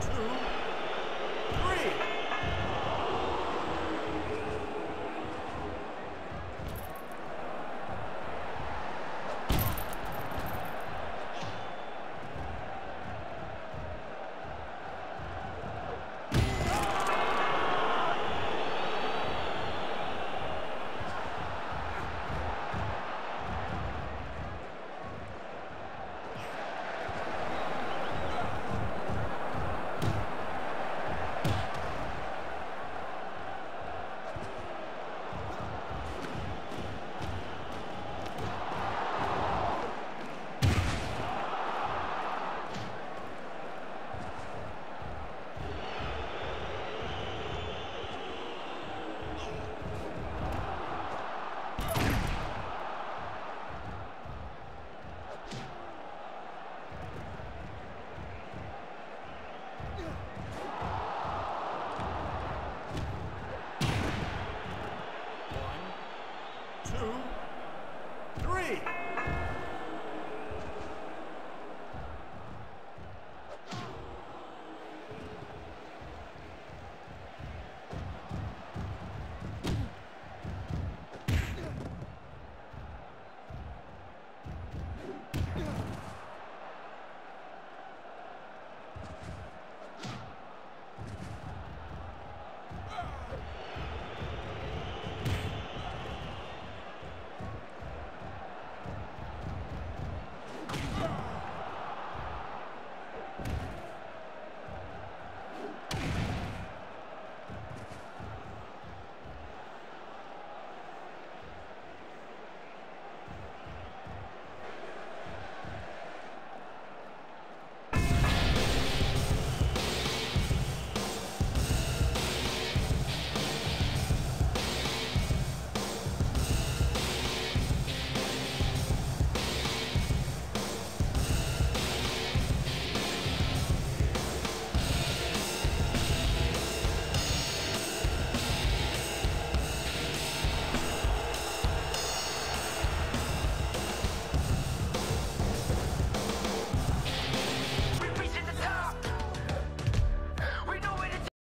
two. two, three.